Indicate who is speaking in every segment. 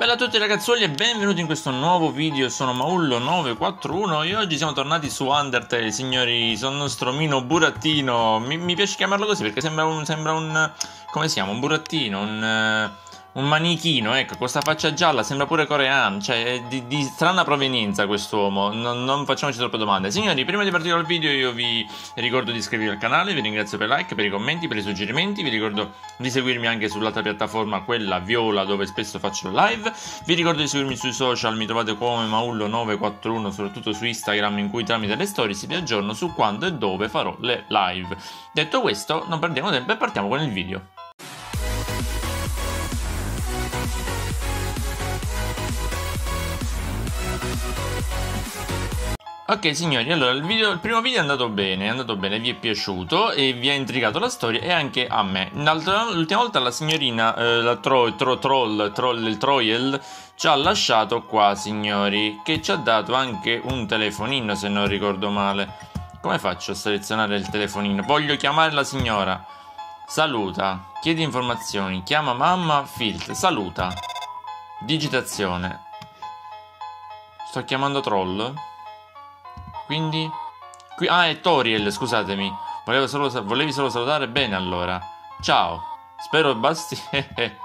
Speaker 1: Bella a tutti ragazzuoli e benvenuti in questo nuovo video, sono Maullo941 e oggi siamo tornati su Undertale, signori, sono il nostro Mino Burattino, mi, mi piace chiamarlo così perché sembra un, sembra un, come si chiama, un burattino, un un manichino, ecco, questa faccia gialla sembra pure coreano, cioè di, di strana provenienza quest'uomo, non, non, facciamoci troppe domande. Signori, prima di partire dal video io vi ricordo di iscrivervi al canale, vi ringrazio per i like, per i commenti, per i suggerimenti, vi ricordo di seguirmi anche sull'altra piattaforma, quella viola, dove spesso faccio live, vi ricordo di seguirmi sui social, mi trovate come Maullo941, soprattutto su Instagram, in cui tramite le stories vi aggiorno su quando e dove farò le live. Detto questo, non perdiamo tempo e partiamo con il video. Ok signori, allora il, video, il, primo video è andato bene, è andato bene, vi è piaciuto e vi ha intrigato la storia e anche a me. L'ultima volta la signorina, eh, la tro, tro, troll, troll, il Troyel, ci ha lasciato qua signori, che ci ha dato anche un telefonino se non ricordo male. Come faccio a selezionare il telefonino? Voglio chiamare la signora. Saluta, chiedi informazioni, chiama mamma, filtra, saluta. Digitazione. Sto chiamando troll? Quindi... Qui, ah, è Toriel, scusatemi. Solo, volevi solo salutare? Bene, allora. Ciao. Spero basti...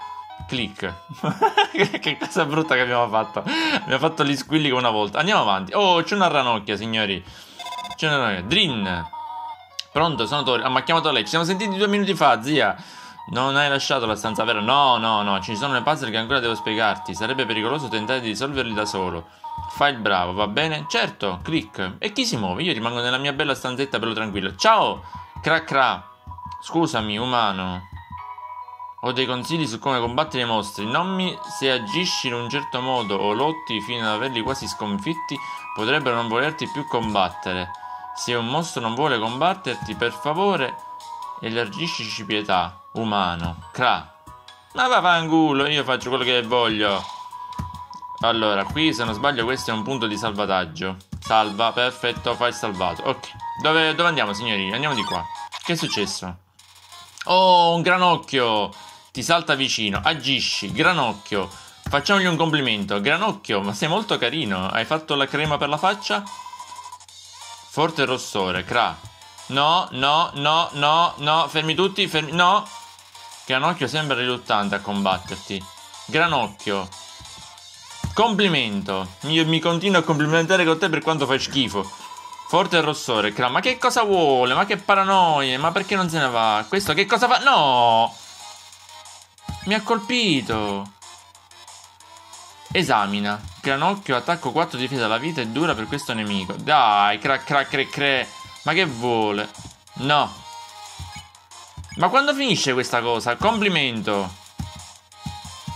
Speaker 1: Click. che cosa brutta che abbiamo fatto. Abbiamo fatto gli squilli come una volta. Andiamo avanti. Oh, c'è una ranocchia, signori. C'è una ranocchia. Drin. Pronto, sono Toriel. Ah, ma chiamato lei. Ci siamo sentiti due minuti fa, zia. Non hai lasciato la stanza vera? No, no, no. Ci sono le puzzle che ancora devo spiegarti. Sarebbe pericoloso tentare di risolverli da solo. Fai il bravo, va bene? Certo, click. E chi si muove? Io rimango nella mia bella stanzetta bello tranquillo. Ciao, cra cra. Scusami, umano. Ho dei consigli su come combattere i mostri. Nommi se agisci in un certo modo o lotti fino ad averli quasi sconfitti, potrebbero non volerti più combattere. Se un mostro non vuole combatterti, per favore, elargisci pietà. Umano. Cra. Ma va fanculo, io faccio quello che voglio. Allora, qui se non sbaglio questo è un punto di salvataggio. Salva, perfetto, fai salvato. Ok, dove, dove andiamo signori? Andiamo di qua. Che è successo? Oh, un granocchio! Ti salta vicino, agisci, granocchio. Facciamogli un complimento. Granocchio, ma sei molto carino. Hai fatto la crema per la faccia? Forte rossore, cra. No, no, no, no, no, fermi tutti, fermi, no. Granocchio sembra riluttante a combatterti. Granocchio, Complimento. Io mi continuo a complimentare con te per quanto fai schifo. Forte rossore. Ma che cosa vuole? Ma che paranoia. Ma perché non se ne va? Questo che cosa fa? No! Mi ha colpito. Esamina. Granocchio, attacco 4 difesa alla vita e dura per questo nemico. Dai, crack, crack, crack, crack. Ma che vuole? No. Ma quando finisce questa cosa? Complimento.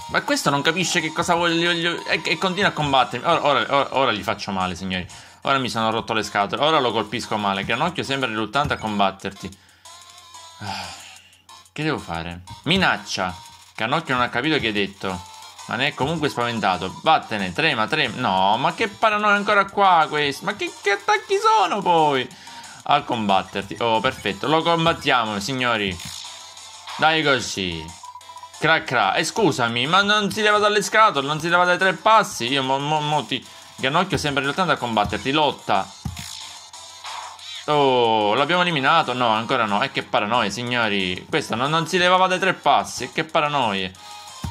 Speaker 1: Ma questo non capisce che cosa voglio. E, e continua a combattermi. Ora, ora, ora, ora, gli faccio male, signori. Ora mi sono rotto le scatole. Ora lo colpisco male. Granocchio sembra riluttante a combatterti. Che devo fare? Minaccia. Granocchio non ha capito che hai detto. Ma ne è comunque spaventato. Vattene, trema, trema. No, ma che paranoia ancora qua questo? Ma che, che attacchi sono poi? Al combatterti. Oh, perfetto. Lo combattiamo, signori. Dai così. Cra cra. E scusami, ma non si leva dalle scatole, non si leva dai tre passi. Io mo, mo, mo ti... Granocchio sembra riluttante a combatterti. Lotta. Oh, l'abbiamo eliminato? No, ancora no. E che paranoia, signori. Questo non, non si levava dai tre passi. E che paranoie.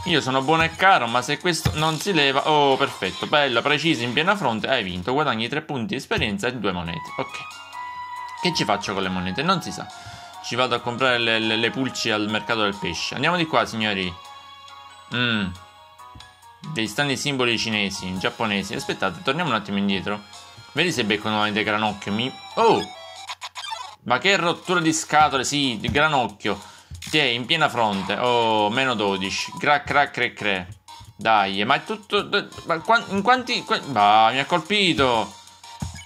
Speaker 1: Io sono buono e caro, ma se questo non si leva... Oh, perfetto. Bello, preciso, in piena fronte. Hai vinto. Guadagni tre punti di esperienza e due monete. Ok. Che ci faccio con le monete? Non si sa. Ci vado a comprare le, le, le pulci al mercato del pesce. Andiamo di qua, signori. Mmm. Dei strani simboli cinesi, giapponesi. Aspettate, torniamo un attimo indietro. Vedi se becco nuovamente granocchio. Mi... Oh! Ma che rottura di scatole, sì, di granocchio. Tiè, in piena fronte. Oh, meno 12. Gra, cra, cre, cre. Dai, ma è tutto... Ma in quanti... Bah, mi ha colpito.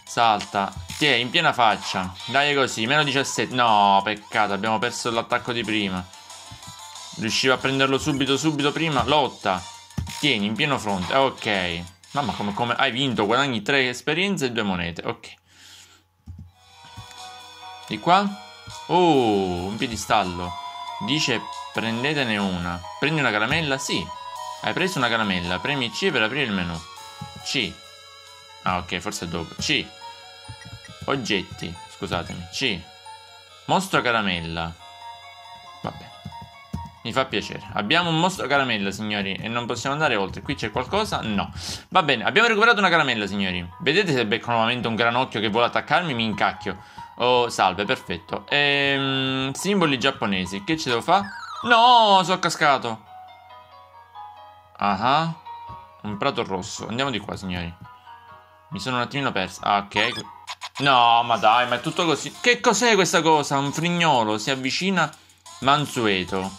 Speaker 1: Salta. Tiè, in piena faccia. Dai così, meno 17. No, peccato, abbiamo perso l'attacco di prima. Riuscivo a prenderlo subito, subito prima. Lotta. Tieni, in pieno fronte. Ok. Mamma, come, come hai vinto? Guadagni 3 esperienze e 2 monete. Ok. Di qua? Oh, un piedistallo. Dice prendetene una. Prendi una caramella? Sì. Hai preso una caramella. Premi C per aprire il menu. C. Ah, ok, forse è dopo. C. Oggetti. Scusatemi. C. Mostro caramella. Vabbè. Mi fa piacere. Abbiamo un mostro caramella, signori, e non possiamo andare oltre. Qui c'è qualcosa? No. Va bene, abbiamo recuperato una caramella, signori. Vedete se becco nuovamente un granocchio che vuole attaccarmi? Mi incacchio. Oh, salve, perfetto. Ehm, simboli giapponesi. Che ci devo fare? No, sono cascato. Ah, un prato rosso. Andiamo di qua, signori. Mi sono un attimino perso. Ah, ok. No, ma dai, ma è tutto così. Che cos'è questa cosa? Un frignolo si avvicina mansueto.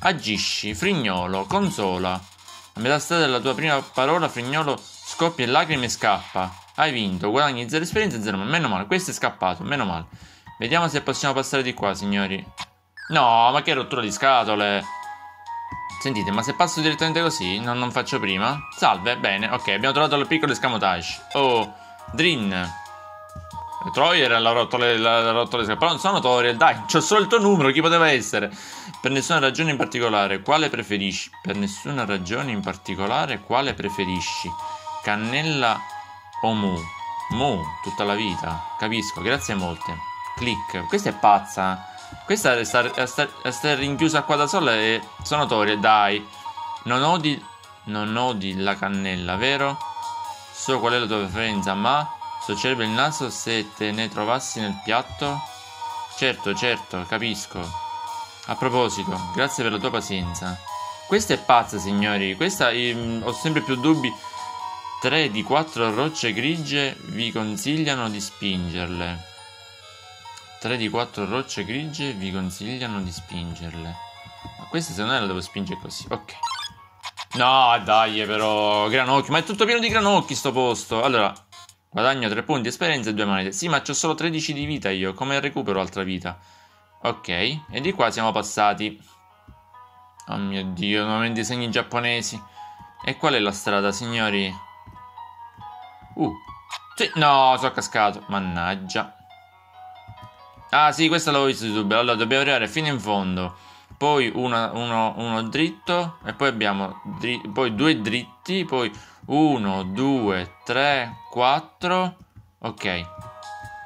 Speaker 1: Agisci, frignolo, consola. A metà strada della tua prima parola, frignolo scoppia in lacrime e scappa. Hai vinto, guadagni 0 esperienza e 0 Meno male, questo è scappato, meno male. Vediamo se possiamo passare di qua, signori. No, ma che rottura di scatole. Sentite, ma se passo direttamente così, non, non faccio prima? Salve, bene, ok, abbiamo trovato il piccolo escamotage. Oh, Drin. Troyer è la rotola, la, la rotola però non sono Toriel, dai, c'ho solo il tuo numero, chi poteva essere? Per nessuna ragione in particolare, quale preferisci? Per nessuna ragione in particolare, quale preferisci? Cannella o Mu? Mu, tutta la vita, capisco, grazie molte. Click, questa è pazza. Questa è stare, star, star rinchiusa qua da sola e sono Toriel, dai. Non odi, non odi la cannella, vero? So qual è la tua preferenza, ma... Soccerebbe il naso se te ne trovassi nel piatto? Certo, certo, capisco. A proposito, grazie per la tua pazienza. Questa è pazza, signori. Questa ehm, ho sempre più dubbi. Tre di quattro rocce grigie vi consigliano di spingerle. Tre di quattro rocce grigie vi consigliano di spingerle. Ma questa secondo me la devo spingere così. Ok. No, dai, però. Granocchi. Ma è tutto pieno di granocchi sto posto. Allora, Guadagno 3 punti esperienza e 2 monete. Sì, ma ho solo 13 di vita io. Come recupero altra vita? Ok, e di qua siamo passati. Oh mio dio, nuovamente disegni giapponesi. E qual è la strada, signori? Uh. Sì, no, sono cascato. Mannaggia. Ah, sì, questa l'avevo visto su YouTube. Allora, dobbiamo arrivare fino in fondo. Poi una, uno, uno, dritto. E poi abbiamo dri poi due dritti. Poi 1, 2, 3, 4. Ok.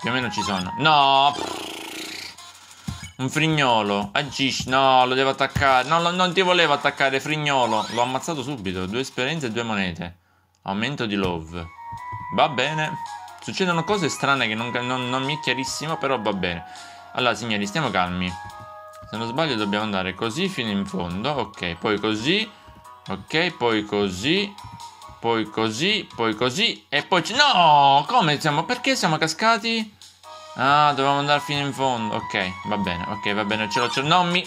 Speaker 1: Più o meno ci sono. No! Un frignolo. Agisci. No, lo devo attaccare. No, non ti volevo attaccare, frignolo. L'ho ammazzato subito. Due esperienze e due monete. Aumento di love. Va bene. Succedono cose strane che non, non, non mi è chiarissimo, però va bene. Allora, signori, stiamo calmi. Se non sbaglio dobbiamo andare così fino in fondo. Ok, poi così. Ok, poi così poi così, poi così e poi... No! Come siamo? Perché siamo cascati? Ah, dovevamo andare fino in fondo. Ok, va bene, ok, va bene, ce l'ho, ce l'ho. Non mi...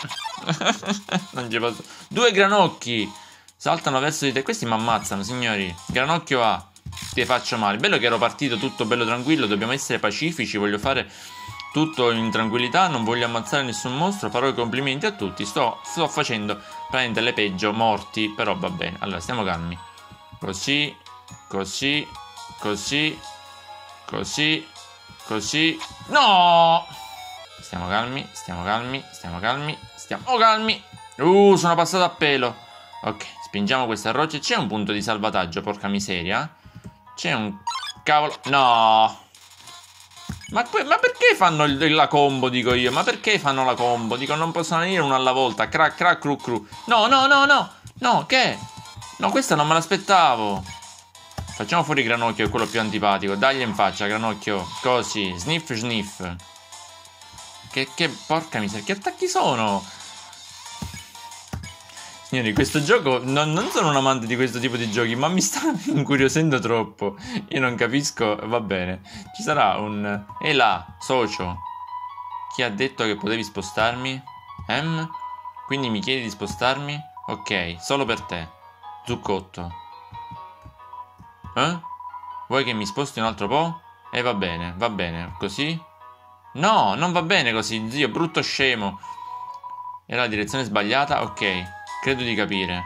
Speaker 1: non ci posso... Due granocchi! Saltano verso di te. Questi mi ammazzano, signori. Granocchio A. Ti faccio male. Bello che ero partito tutto bello tranquillo. Dobbiamo essere pacifici. Voglio fare tutto in tranquillità. Non voglio ammazzare nessun mostro. Farò i complimenti a tutti. Sto, sto facendo praticamente le peggio morti. Però va bene. Allora, stiamo calmi. Così, così, così, così, così. No! Stiamo calmi, stiamo calmi, stiamo calmi, stiamo calmi. Uh, sono passato a pelo. Ok, spingiamo questa roccia. C'è un punto di salvataggio, porca miseria. C'è un cavolo... No! Ma, ma, perché fanno la combo, dico io? Ma perché fanno la combo? Dico, non possono venire uno alla volta. Crack, crack, cru, cru. No, no, no, no. No, che? No, questa non me l'aspettavo. Facciamo fuori Granocchio, è quello più antipatico. Dagli in faccia, Granocchio. Così. Sniff, sniff. Che, che porca miseria. Che attacchi sono? Signori, questo gioco. Non, non, sono un amante di questo tipo di giochi, ma mi sta incuriosendo troppo. Io non capisco. Va bene. Ci sarà un. E là, socio. Chi ha detto che potevi spostarmi? Em? Quindi mi chiedi di spostarmi? Ok, solo per te. Zuccotto. Eh? Vuoi che mi sposti un altro po'? E eh, va bene, va bene. Così? No, non va bene così, zio, brutto scemo. Era la direzione sbagliata? Ok, credo di capire.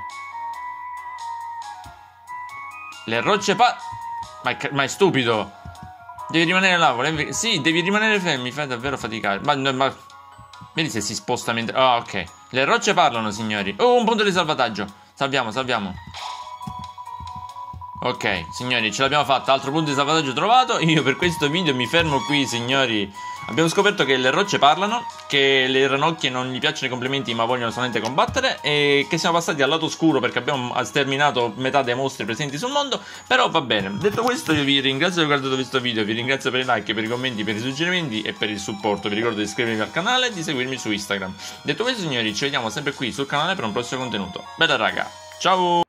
Speaker 1: Le rocce pa... Ma è, ma è stupido! Devi rimanere là, volevi... Sì, devi rimanere fermo, mi fai davvero faticare. Ma, ma... Vedi se si sposta mentre... Ah, oh, ok. Le rocce parlano, signori. Oh, un punto di salvataggio. Salviamo, salviamo. Ok, signori, ce l'abbiamo fatta. Altro punto di salvataggio trovato. Io per questo video mi fermo qui, signori. Abbiamo scoperto che le rocce parlano, che le ranocchie non gli piacciono i complimenti ma vogliono solamente combattere e che siamo passati al lato oscuro perché abbiamo sterminato metà dei mostri presenti sul mondo. Però va bene. Detto questo io vi ringrazio per aver guardato questo video, vi ringrazio per i like, per i commenti, per i suggerimenti e per il supporto. Vi ricordo di iscrivervi al canale e di seguirmi su Instagram. Detto questo signori, ci vediamo sempre qui sul canale per un prossimo contenuto. Bella raga, ciao!